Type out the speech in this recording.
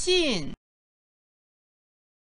信